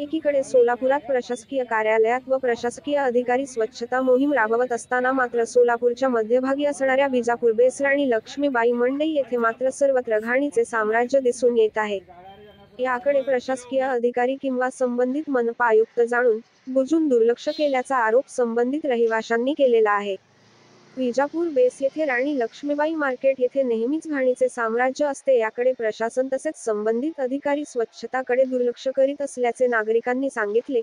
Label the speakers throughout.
Speaker 1: एकीकडे सोलापुरात प्रशासकीय कार्यालयात व प्रशासकीय अधिकारी स्वच्छता मोहीम राबवत असताना मात्र सोलापूरच्या मध्यभागी असणाऱ्या विजापूर बेसराणी लक्ष्मीबाई मंडई येथे मात्र सर्वत्र घाणीचे साम्राज्य दिसून येत आहे. याकडे प्रशासकीय अधिकारी किंवा संबंधित मनपा आयुक्त जाणून बुजून दुर्लक्ष केल्याचा आरोप संबंधित रहिवाशांनी केलेला आहे. विजापूर बेस येथे राणी लक्ष्मीबाई मार्केट येथे नेहमीच घाणीचे साम्राज्य असते याकडे प्रशासन तसेच संबंधित अधिकारी स्वच्छताकडे दुर्लक्ष करीत असल्याचे नागरिकांनी सांगितले.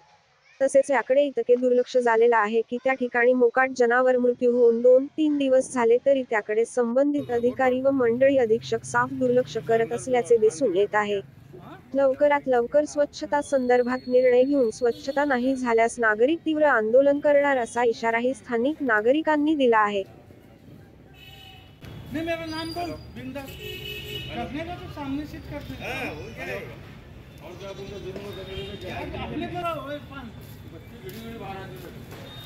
Speaker 1: तसेच याकडे इतके दुर्लक्ष झालेलं आहे की त्या ठिकाणी मोकाट जनावर मृत्यू होऊन दोन तीन दिवस झाले तरी त्याकडे संबंधित अधिकारी व मंडळी अधीक्षक साफ दुर्लक्ष करत असल्याचे दिसून येत आहे. लवकरात लवकर स्वच्छता संदर्भात निर्णय घेऊन स्वच्छता नाही झाल्यास नागरिक तीव्र आंदोलन करणार असा इशाराही स्थानिक नागरिकांनी दिला आहे.
Speaker 2: नहीं मेरा नाम बोल बिंदास. करने का तो सामने से करने अपने करो ओए पान।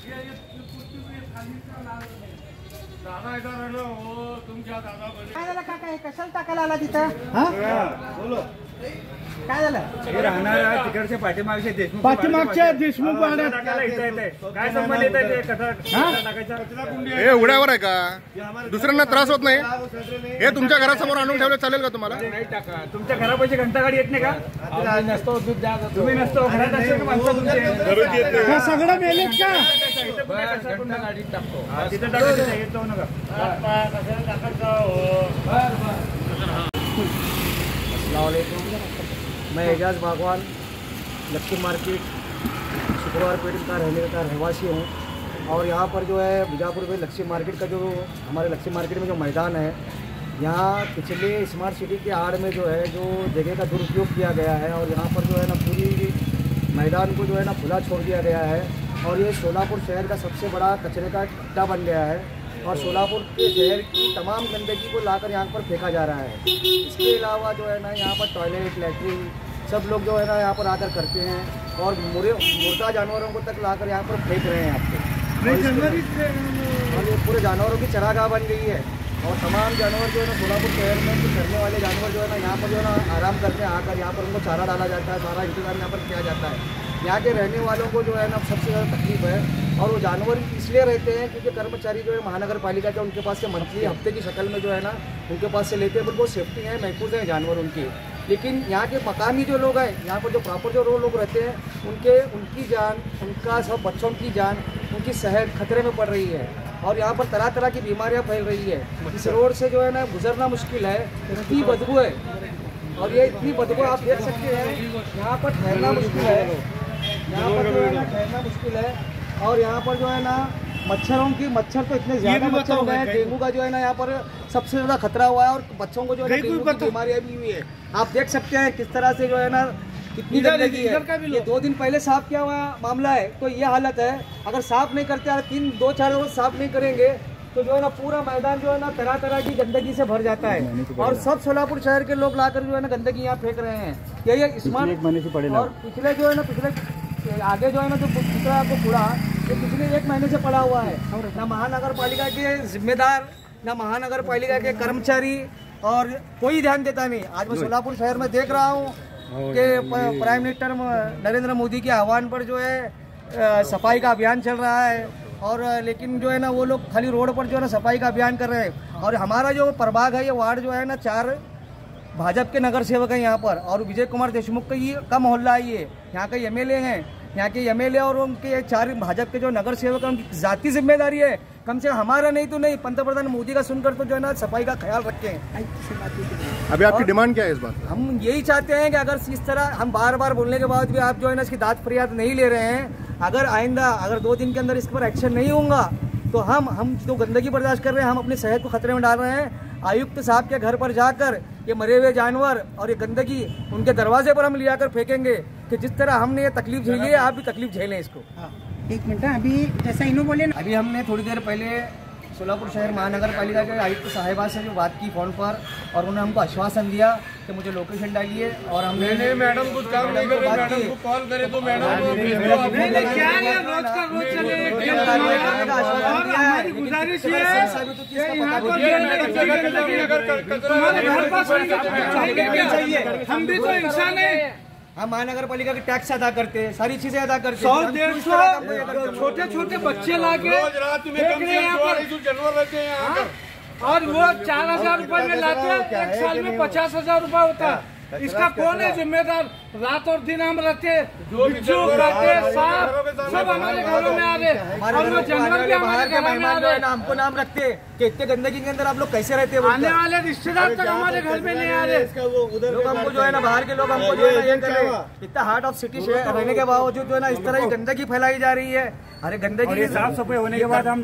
Speaker 2: ये ये कुर्सी पे खाली का लाल दादा इधर आलो हो दादा बने?
Speaker 3: झालं काका? हे कशाला टाकायला आला तिथं?
Speaker 2: बोलो।
Speaker 3: काय झालं?
Speaker 4: हे राहणार तिकडच्या पाठीमागचे देशमुख
Speaker 2: पाठीमागच्या देशमुख वाड्यात
Speaker 4: टाकायला इथं येतंय. काय संबंध येत टाकायचा?
Speaker 5: हे उड्यावर आहे का? दुसऱ्यांना त्रास होत नाही? हे तुमच्या घरासमोर आणून ठेवलं चालेल का तुम्हाला?
Speaker 4: नाही टाका. तुमच्या घरापाशी घंटा गाडी येत नाही का? नसतो तुम्ही नसतो घरात असेल का माणसं तुमचे?
Speaker 2: सगळं मेलेत का?
Speaker 4: टाकतो. तिथं टाकायचं नाही, येत नका.
Speaker 6: मैं एजाज बागवान लक्ष्मी मार्केट, शुक्रवार पेट का रहने का रहवासी हूँ। और यहाँ पर जो है, बीजापुर में लक्ष्मी मार्केट का जो हमारे लक्ष्मी मार्केट में जो मैदान है, यहाँ पिछले स्मार्ट सिटी के आड़ में जो है, जो जगह का दुरुपयोग किया गया है और यहाँ पर जो है ना पूरी मैदान को जो है ना खुला छोड़ दिया गया है। और ये सोलापुर शहर का सबसे बड़ा कचरे का अड्डा बन गया है। और सोलापुर के शहर की तमाम गंदगी को लाकर यहाँ पर फेंका जा रहा है। इसके अलावा जो है ना यहाँ पर टॉयलेट लैट्रिन सब लोग जो है ना यहाँ पर आकर करते हैं और मुरे मुर्दा जानवरों को तक लाकर यहाँ पर फेंक रहे हैं और ये पूरे जानवरों की चरागाह बन गई है। और तमाम जानवर जो है ना सोलापुर शहर में जो चरने वाले जानवर जो है ना यहाँ पर जो है ना आराम करते हैं आकर यहाँ पर उनको चारा डाला जाता है सारा इंतज़ाम यहाँ पर किया जाता है। यहाँ के रहने वालों को जो है ना सबसे ज़्यादा तकलीफ़ है और वो जानवर इसलिए रहते हैं क्योंकि कर्मचारी जो है महानगर पालिका के उनके पास से मंथली हफ़्ते की शक्ल में जो है ना उनके पास से लेते हैं पर वो सेफ्टी है महफूज है जानवर उनकी। लेकिन यहाँ के मकामी जो लोग हैं यहाँ पर जो प्रॉपर जो लोग रहते हैं उनके उनकी जान उनका सब बच्चों की जान उनकी सेहत खतरे में पड़ रही है। और यहाँ पर तरह तरह की बीमारियाँ फैल रही है। इस रोड से जो है ना गुजरना मुश्किल है इतनी बदबू है। और ये इतनी बदबू आप देख सकते हैं यहाँ पर ठहरना मुश्किल है। यहाँ पर जो है ना ठहरना मुश्किल है। और यहाँ पर जो है ना मच्छरों की मच्छर तो इतने ज़्यादा मच्छर हो गए हैं डेंगू का जो है ना यहाँ पर सबसे ज़्यादा खतरा हुआ है और बच्चों को जो है
Speaker 2: डेंगू
Speaker 6: की। बीमारियाँ भी हुई है। आप देख सकते हैं किस तरह से जो है ना कितनी
Speaker 2: इधर-
Speaker 6: गंदगी
Speaker 2: इधर का भी
Speaker 6: है ये दो दिन पहले साफ़ किया हुआ मामला है तो ये हालत है। अगर साफ़ नहीं करते अगर तीन दो चार रोज साफ़ नहीं करेंगे तो जो है ना पूरा मैदान जो है ना तरह तरह की गंदगी से भर जाता है। और सब सोलापुर शहर के लोग लाकर जो है ना गंदगी यहाँ फेंक रहे हैं। यही स्मार्ट महीने से पड़े और पिछले जो है ना पिछले आगे जो है ना जो दूसरा आपको कूड़ा ये पिछले एक महीने से पड़ा हुआ है। ना महानगर पालिका के जिम्मेदार ना महानगर पालिका के कर्मचारी और कोई ध्यान देता नहीं। आज मैं सोलापुर शहर में देख रहा हूँ कि प्राइम मिनिस्टर नरेंद्र मोदी के आह्वान पर जो है सफ़ाई का अभियान चल रहा है। और लेकिन जो है ना वो लोग खाली रोड पर जो है ना सफ़ाई का अभियान कर रहे हैं। और हमारा जो प्रभाग है ये वार्ड जो है ना चार भाजपा के नगर सेवक हैं यहाँ पर। और विजय कुमार देशमुख का ये का मोहल्ला है ये। यहाँ का के एमएलए हैं। यहाँ के एमएलए और उनके चार भाजपा के जो नगर सेवक हैं उनकी जाती ज़िम्मेदारी है। कम से कम हमारा नहीं तो नहीं पंतप्रधान मोदी का सुनकर तो जो है ना सफ़ाई का ख्याल रखें।
Speaker 5: अभी आपकी डिमांड क्या है इस बात
Speaker 6: हम यही चाहते हैं कि अगर इस तरह हम बार बार बोलने के बाद भी आप जो है ना इसकी दाद फरियाद नहीं ले रहे हैं अगर आइंदा अगर दो दिन के अंदर इस पर एक्शन नहीं होगा तो हम हम जो गंदगी बर्दाश्त कर रहे हैं हम अपनी सेहत को खतरे में डाल रहे हैं। आयुक्त साहब के घर पर जाकर ये मरे हुए जानवर और ये गंदगी उनके दरवाजे पर हम ले कर फेंकेंगे कि जिस तरह हमने ये तकलीफ़ झेली है आप भी तकलीफ़ झेलें इसको।
Speaker 3: एक मिनट हाँ, अभी जैसा इन्हों बोले ना
Speaker 6: अभी हमने थोड़ी देर पहले सोलापुर शहर महानगर पालिका के आयुक्त साहिबा से जो बात की फ़ोन पर और उन्होंने हमको आश्वासन दिया कि मुझे लोकेशन डालिए और हमने
Speaker 2: मैडम कुछ काम नहीं करे मैडम को। कॉल करे तो मैडम नहीं नहीं गुजारिश है चाहिए क्या चाहिए। हम भी तो इंसान है।
Speaker 6: हम महानगर पालिका के टैक्स अदा करते हैं सारी चीज़ें अदा करते हैं। सौ
Speaker 2: डेढ़ सौ छोटे छोटे बच्चे लाके
Speaker 7: रोज रात में
Speaker 2: देख
Speaker 7: कम
Speaker 2: रहे
Speaker 7: से
Speaker 2: हैं
Speaker 7: कम
Speaker 2: यहाँ
Speaker 7: दो
Speaker 2: पर
Speaker 7: अढ़ाई सौ जानवर रहते हैं यहाँ पर।
Speaker 2: और वो चार हज़ार रूपए में लाते हैं एक साल में पचास हज़ार रूपए होता है। इसका कौन है जिम्मेदार? रात और दिन हम रहते बिच्छू सांप सब हमारे घरों में आ रहे
Speaker 6: हमारे
Speaker 2: और वो जानवर भी हमारे घरों में आ रहे
Speaker 6: हमको नाम रखते कि इतने गंदगी के अंदर आप लोग कैसे रहते हैं
Speaker 2: आने वाले रिश्तेदार तक हमारे घर में नहीं आ रहे।
Speaker 6: लोग हमको जो है ना बाहर के लोग हमको जो है ये कर। रहे इतना हार्ट ऑफ़ सिटी रहने के बावजूद जो है ना इस तरह की गंदगी फैलाई जा रही है। अरे गंदगी
Speaker 4: साफ़ सफ़ाई होने के बाद हम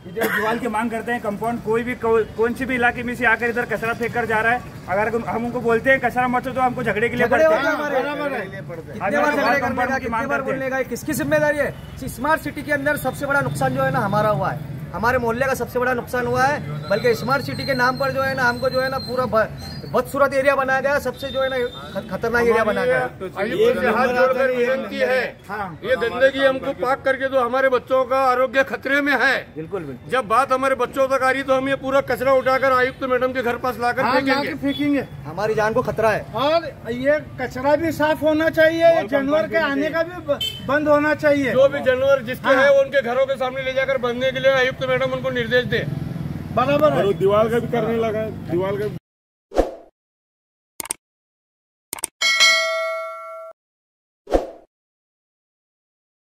Speaker 4: जो दीवाल की मांग करते हैं कंपाउंड कोई भी को, कौन सी भी इलाके में से आकर इधर कचरा फेंक कर जा रहा है। अगर हम उनको बोलते हैं कचरा मचो तो हमको झगड़े के लिए पड़ते
Speaker 6: हैं। किसकी ज़िम्मेदारी है? स्मार्ट सिटी के अंदर सबसे बड़ा नुकसान जो है ना हमारा हुआ है। हमारे मोहल्ले का सबसे बड़ा नुकसान हुआ है बल्कि स्मार्ट सिटी के नाम पर जो है ना हमको जो है ना पूरा बदसूरत एरिया बनाया गया सबसे जो है ना खतरनाक एरिया बनाया गया।
Speaker 7: हाथ जोड़कर विनती है। ये गंदगी हमको पाक करके दो हमारे बच्चों का आरोग्य खतरे में है।
Speaker 6: बिल्कुल बिल्कुल।
Speaker 7: जब बात हमारे बच्चों तक आ रही तो हम ये पूरा कचरा उठाकर आयुक्त मैडम के घर पास लाकर
Speaker 2: हाँ
Speaker 7: फेंकेंगे।
Speaker 6: हमारी जान को खतरा है।
Speaker 2: और ये कचरा भी साफ़ होना चाहिए जानवर के आने का भी बंद होना चाहिए।
Speaker 7: जो भी जानवर जिसके है। उनके घरों के सामने ले जाकर बंधने के लिए आयुक्त मैडम उनको निर्देश दे।
Speaker 2: बराबर है।
Speaker 8: दीवार का भी करने लगा है। दीवार का